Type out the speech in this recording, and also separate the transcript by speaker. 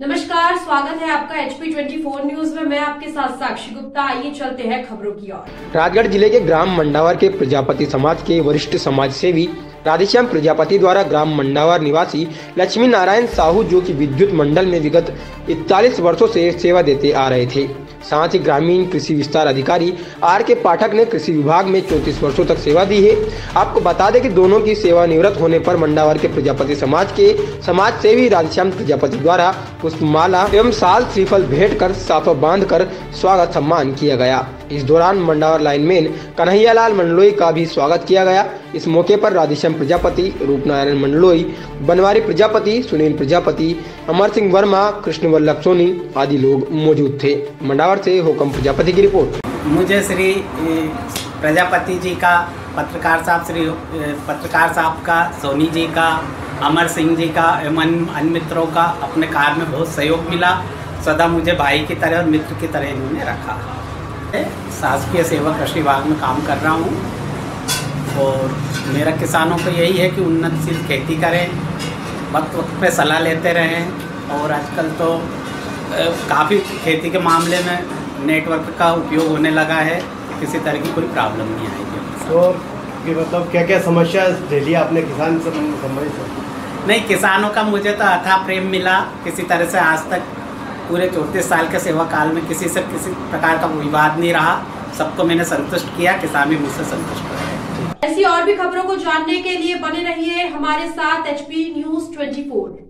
Speaker 1: नमस्कार, स्वागत है आपका H P twenty four news में। मैं आपके साथ साक्षी गुप्ता। आइए चलते हैं खबरों की ओर।
Speaker 2: राजगढ़ ज़िले के ग्राम मंडावर के प्रजापति समाज के वरिष्ठ समाज सेवी राधेश्याम प्रजापति द्वारा ग्राम मंडावर निवासी लक्ष्मी नारायण साहू, जो कि विद्युत मंडल में विगत इकतालीस वर्षों से सेवा देते आ रहे थे साथ ही ग्रामीण कृषि विस्तार अधिकारी आर के पाठक ने कृषि विभाग में चौतीस वर्षों तक सेवा दी है। आपको बता दें कि दोनों की सेवा निवृत्त होने पर मंडावर के प्रजापति समाज के समाज सेवी राधेश्याम प्रजापति द्वारा पुष्पमाला एवं साल श्रीफल भेंट कर साफा बाँध कर स्वागत सम्मान किया गया। इस दौरान मंडावर लाइनमैन कन्हैयालाल मंडलोई का भी स्वागत किया गया। इस मौके पर राधेश्याम प्रजापति, रूपनारायण मंडलोई, बनवारी प्रजापति, सुनील प्रजापति, अमर सिंह वर्मा, कृष्ण वल्लभ सोनी आदि लोग मौजूद थे। मंडावर से हुक्म प्रजापति की रिपोर्ट।
Speaker 3: मुझे श्री प्रजापति जी का, पत्रकार साहब, श्री पत्रकार साहब का, सोनी जी का, अमर सिंह जी का, एवं अन्य मित्रों का अपने कार्य में बहुत सहयोग मिला। सदा मुझे भाई की तरह और मित्र की तरह इन्होंने रखा। शासकीय सेवा कृषि विभाग में काम कर रहा हूँ। और मेरा किसानों को यही है कि उन्नतशील खेती करें वक्त वक्त पे सलाह लेते रहें। और आजकल तो काफ़ी खेती के मामले में नेटवर्क का उपयोग होने लगा है। किसी तरह की कोई प्रॉब्लम नहीं आएगी।
Speaker 4: तो कि मतलब क्या क्या समस्या झेली आपने किसान से संबंधित?
Speaker 3: नहीं किसानों का मुझे तो अथा प्रेम मिला। किसी तरह से आज तक पूरे चौंतीस साल के सेवा काल में किसी से किसी प्रकार का विवाद नहीं रहा। सबको मैंने संतुष्ट किया किसान भी मुझसे संतुष्ट
Speaker 1: ऐसी और भी खबरों को जानने के लिए बने रहिए हमारे साथ एचपी न्यूज़ 24